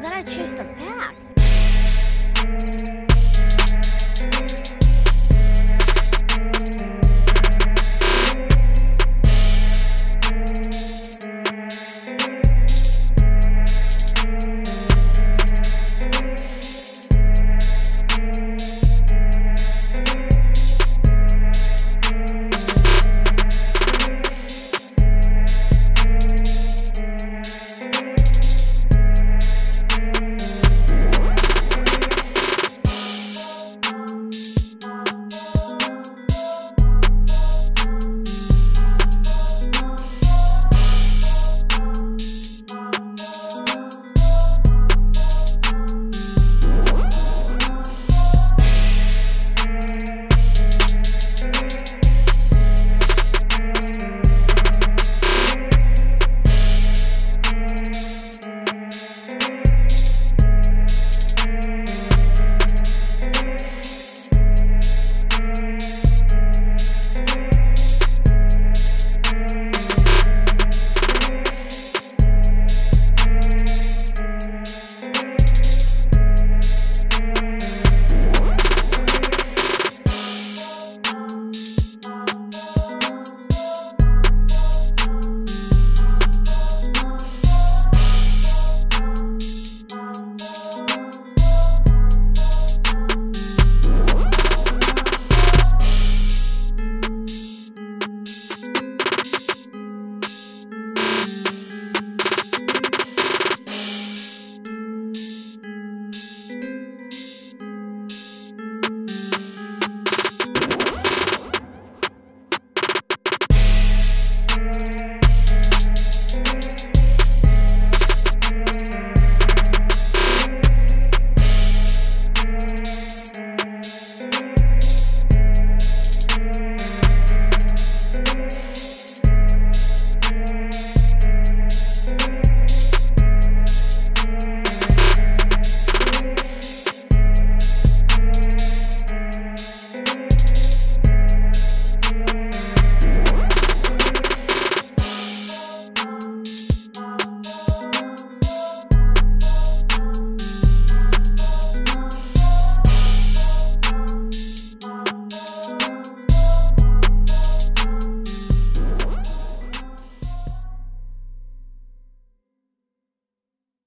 Then I chased him back.